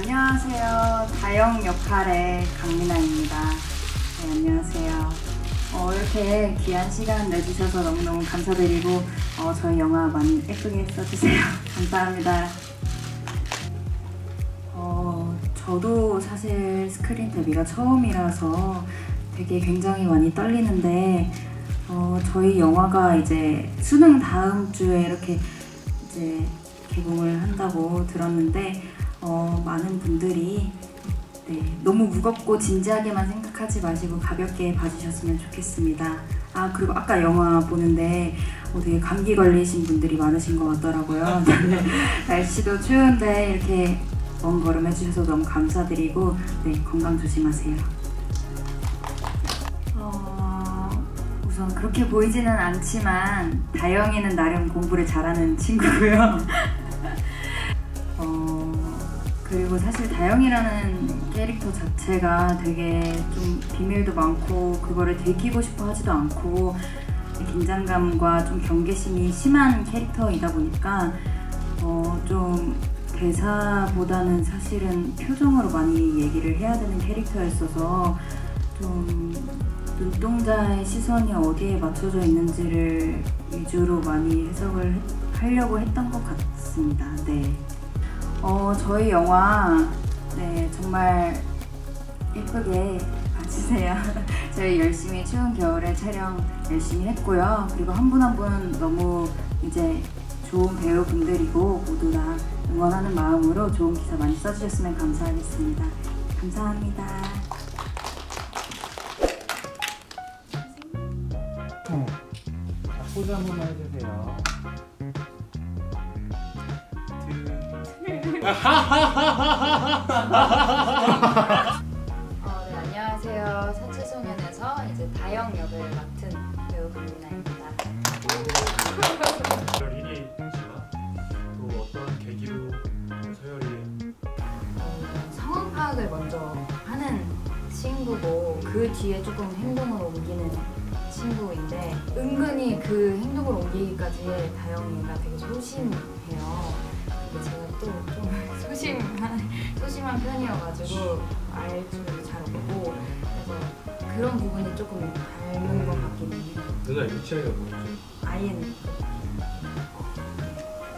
안녕하세요. 다영 역할의 강민아입니다. 네, 안녕하세요. 어, 이렇게 귀한 시간 내주셔서 너무너무 감사드리고, 어, 저희 영화 많이 예쁘게 써주세요. 감사합니다. 어, 저도 사실 스크린 데뷔가 처음이라서 되게 굉장히 많이 떨리는데, 어, 저희 영화가 이제 수능 다음 주에 이렇게 이제 개봉을 한다고 들었는데 어, 많은 분들이 네, 너무 무겁고 진지하게만 생각하지 마시고 가볍게 봐주셨으면 좋겠습니다. 아 그리고 아까 영화 보는데 어, 되게 감기 걸리신 분들이 많으신 것 같더라고요. 네, 날씨도 추운데 이렇게 먼 걸음 해주셔서 너무 감사드리고 네, 건강 조심하세요. 어, 우선 그렇게 보이지는 않지만 다영이는 나름 공부를 잘하는 친구고요. 어, 그리고 사실 다영이라는 캐릭터 자체가 되게 좀 비밀도 많고 그거를 들키고 싶어 하지도 않고 긴장감과 좀 경계심이 심한 캐릭터이다 보니까 어, 좀 대사보다는 사실은 표정으로 많이 얘기를 해야 되는 캐릭터였어서 좀 눈동자의 시선이 어디에 맞춰져 있는지를 위주로 많이 해석을 했- 하려고 했던 것 같습니다. 네. 어, 저희 영화 네, 정말 예쁘게 봐주세요. 저희 열심히 추운 겨울에 촬영 열심히 했고요. 그리고 한 분 한 분 너무 이제 좋은 배우분들이고 모두 다 응원하는 마음으로 좋은 기사 많이 써주셨으면 감사하겠습니다. 감사합니다. 어. 자, 포즈 한 번만 해주세 어, 네, 안녕하세요. 사체소년에서 이제 다영 역을 맡은 배우 강민아입니다. 서열이 있지만 또 어떤 계기로 서열이 어, 상황 파악을 먼저 하는 친구고 그 뒤에 조금 행동을 옮기는 친구인데 은근히 그 행동을 옮기기까지 다영이가 되게 소심해요. 근데 제가 또좀 소심한 소심한 편이어가지고 알줄을 잘 모르고 그래서 그런 부분이 조금 닮은 것 같긴 해요. 누나 MBTI가 뭐였죠? 아이는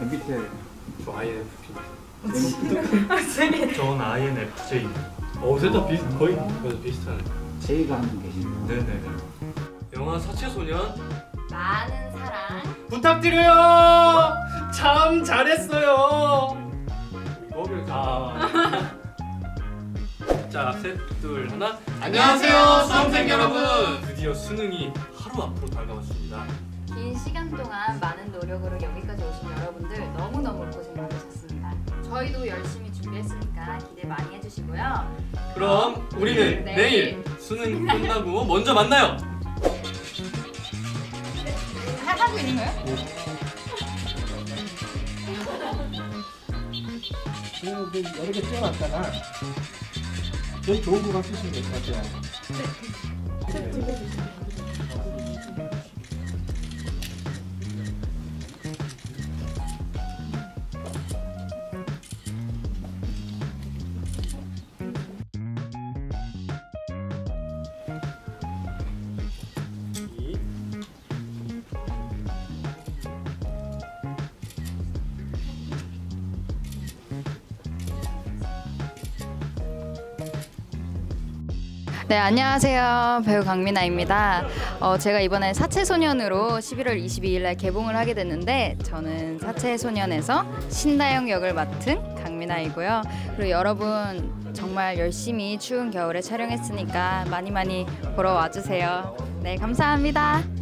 MBTI 저 INFP 전 INFJ 어, 셋다 비슷, 거의 거의 비슷하네. J가 한분 계시네요. 네네네. 영화 사체소년? 많은 사랑. 부탁드려요! 참 잘했어요 아. 자, 셋, 둘, 하나. 안녕하세요, 수험생 여러분. 드디어 수능이 하루 앞으로 다가왔습니다. 긴 시간 동안 많은 노력으로 여기까지 오신 여러분들 너무너무 고생 많으셨습니다. 저희도 열심히 준비했으니까 기대 많이 해주시고요. 그럼 우리는 네. 내일 수능 끝나고 먼저 만나요. 하- 하고 있는 거예요? 그리고 그 여러 개 띄워놨잖아. 제일 좋은 거만 쓰시면 될 것 같아요. 이. 네, 안녕하세요. 배우 강민아입니다. 어, 제가 이번에 사체소년으로 11월 22일 날 개봉을 하게 됐는데 저는 사체소년에서 신다영 역을 맡은 강민아이고요. 그리고 여러분 정말 열심히 추운 겨울에 촬영했으니까 많이 많이 보러 와주세요. 네, 감사합니다.